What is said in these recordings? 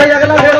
Vai, vai, vai.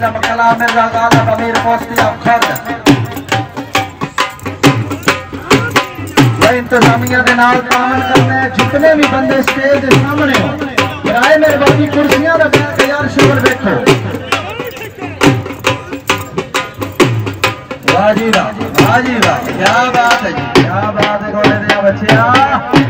जनाबे एलम कलाम मिर्ज़ा गालिब अमीर पोस्ती ऑफ़ खर्द इंतजामिया के नाल तामन करना जितने भी बंदे स्टेज के सामने किराए मेहरबानी कुर्सियाँ रखा तैयार शुगर देखो वाह जी वाह वाह जी वाह क्या बात है क्या बात है घोड़े दिया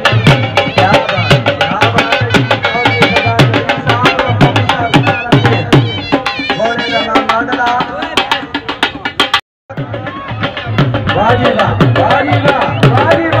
バーディーだバーディーだバーディーだ。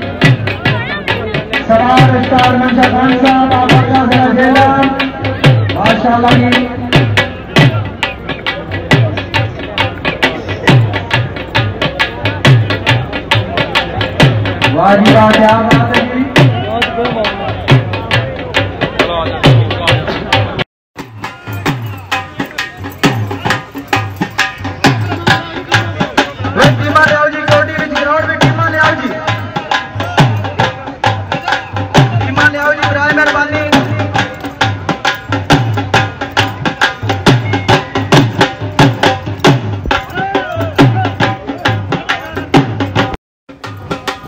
सवार स्टार मंशा खान साहब, आप अपना जरा जेला माशाल्लाह जी वाह जी। वाह क्या बात है जी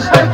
Hashtag